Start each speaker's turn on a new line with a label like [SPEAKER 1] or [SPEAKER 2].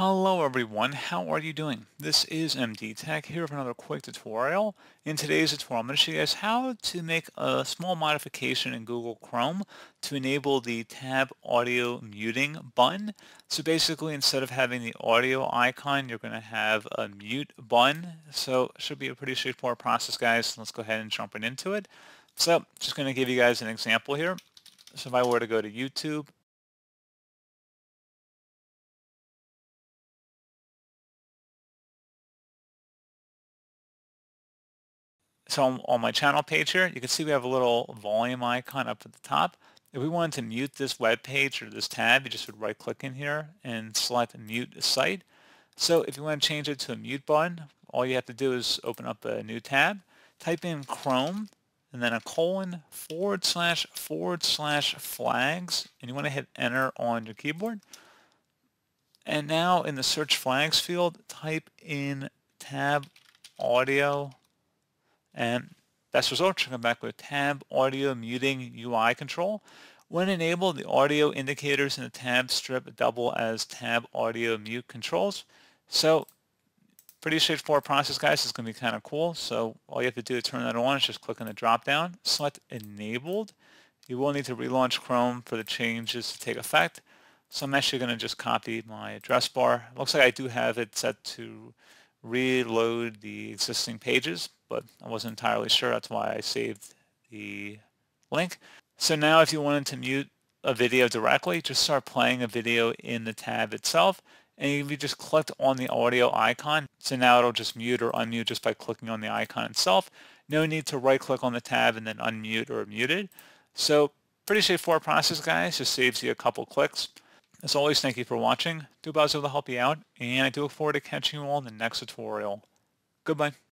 [SPEAKER 1] Hello everyone, how are you doing? This is MD Tech here with another quick tutorial. In today's tutorial, I'm going to show you guys how to make a small modification in Google Chrome to enable the tab audio muting button. So basically instead of having the audio icon, you're going to have a mute button. So it should be a pretty straightforward process guys. Let's go ahead and jump right into it. So just going to give you guys an example here. So if I were to go to YouTube So on, my channel page here, you can see we have a little volume icon up at the top. If we wanted to mute this web page or this tab, you just would right click in here and select mute site. So if you want to change it to a mute button, all you have to do is open up a new tab, type in Chrome, and then a colon forward slash forward slash flags, and you want to hit enter on your keyboard. And now in the search flags field, type in tab audio and best result should come back with tab audio muting UI control. When enabled, the audio indicators in the tab strip double as tab audio mute controls. So pretty straightforward process, guys. It's going to be kind of cool. So all you have to do to turn that on is just click on the drop down, select enabled. You will need to relaunch Chrome for the changes to take effect. So I'm actually going to just copy my address bar. It looks like I do have it set to reload the existing pages, but I wasn't entirely sure. That's why I saved the link. So now if you wanted to mute a video directly, just start playing a video in the tab itself. And if you just clicked on the audio icon, so now it'll just mute or unmute just by clicking on the icon itself. No need to right click on the tab and then unmute or mute it. So pretty straightforward process, guys. Just saves you a couple clicks. As always, thank you for watching. Do I will help you out, and I do look forward to catching you all in the next tutorial. Goodbye.